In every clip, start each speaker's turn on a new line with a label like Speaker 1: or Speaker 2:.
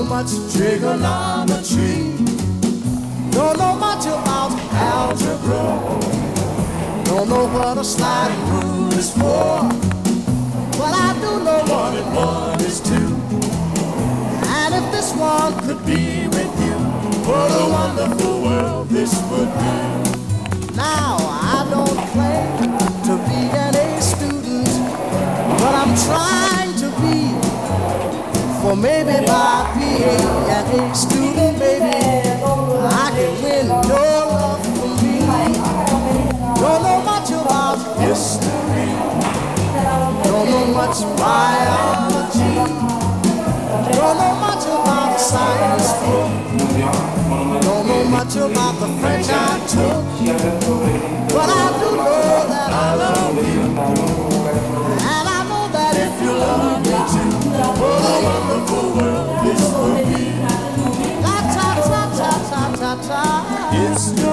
Speaker 1: Know much trigonometry. Don't know much about algebra. Don't know what a sliding rule is for. But I do know one and one is two. And if this one could be with you, what a wonderful world this would be. Now, I don't claim much about history, don't know much biology, don't know much about science don't know much about the French I took,
Speaker 2: just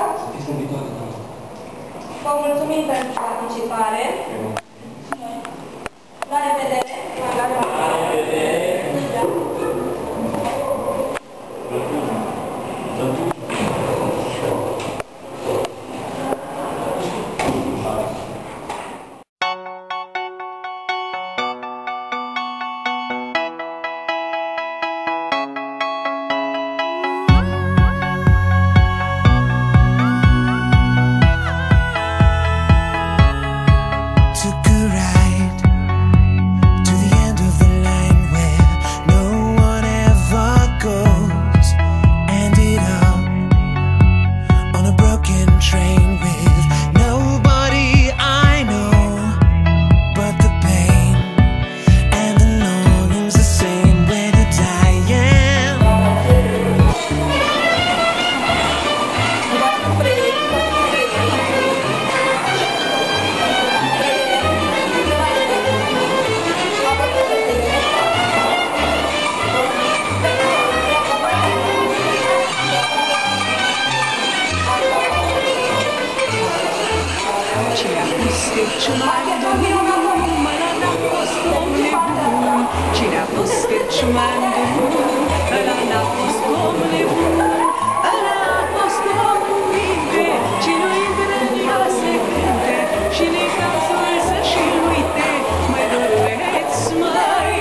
Speaker 2: Gata? Vă mulțumim pentru participare. La revedere. La revedere.
Speaker 3: Fost cel mai bun? Ăla n-a fost om nebun Cine a fost cel mai bun? Ăla n-a fost om nebun Ăla a fost om cu minte Și nu-i vrea să cânte Și ne cazul să-și uite Mai doreți mai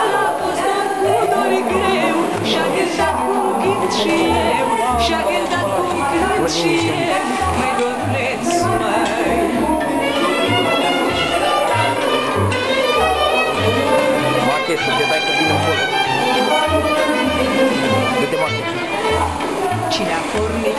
Speaker 3: Ăla a fost om cu dor greu Și-a gândat cum cânt și eu Și-a gândat cum cânt și eu Mai doreți
Speaker 4: Mache să te dai că vin încolo. Dă-te mache.
Speaker 3: Cine a pornit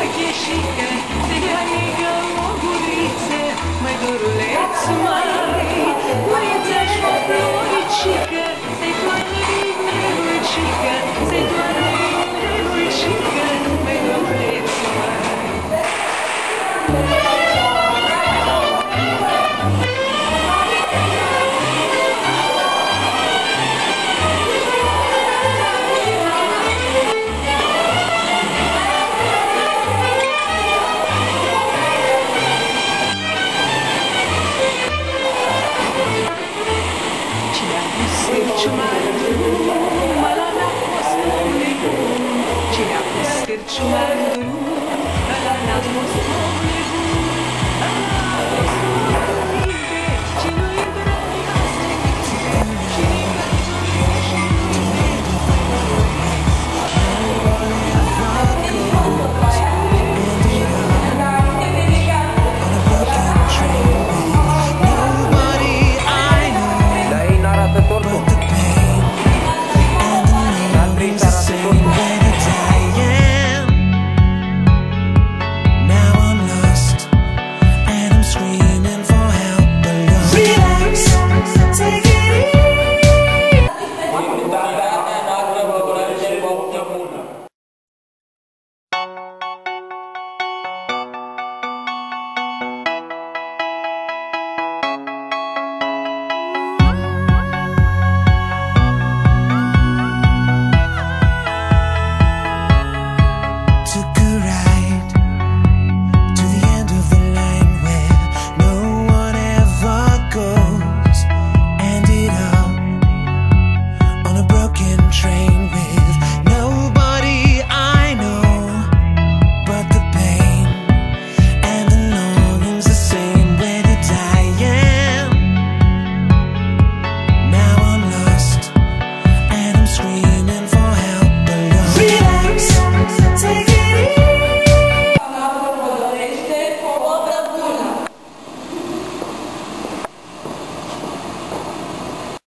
Speaker 3: Schmerz,